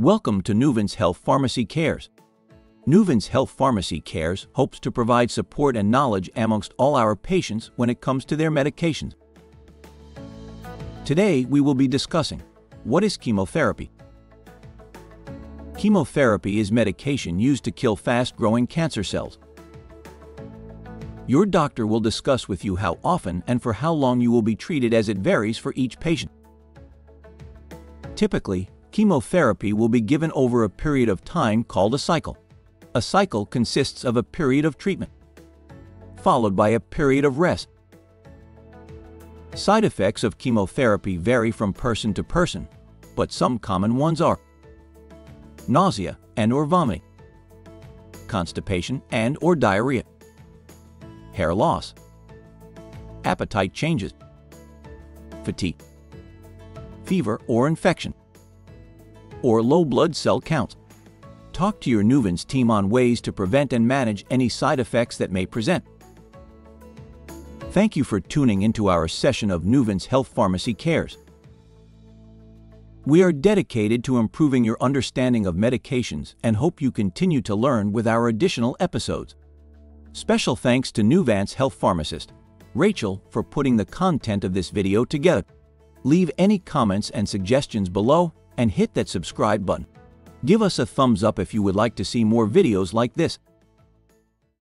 Welcome to Nuvance Health Pharmacy Cares. Nuvance Health Pharmacy Cares hopes to provide support and knowledge amongst all our patients when it comes to their medications. Today, we will be discussing what is chemotherapy. Chemotherapy is medication used to kill fast-growing cancer cells. Your doctor will discuss with you how often and for how long you will be treated as it varies for each patient. Typically, chemotherapy will be given over a period of time called a cycle. A cycle consists of a period of treatment, followed by a period of rest. Side effects of chemotherapy vary from person to person, but some common ones are nausea and or vomiting, constipation and or diarrhea, hair loss, appetite changes, fatigue, fever or infection, or low blood cell count. Talk to your Nuvance team on ways to prevent and manage any side effects that may present. Thank you for tuning into our session of Nuvance Health Pharmacy Cares. We are dedicated to improving your understanding of medications and hope you continue to learn with our additional episodes. Special thanks to Nuvance Health Pharmacist, Rachel, for putting the content of this video together. Leave any comments and suggestions below and hit that subscribe button. Give us a thumbs up if you would like to see more videos like this.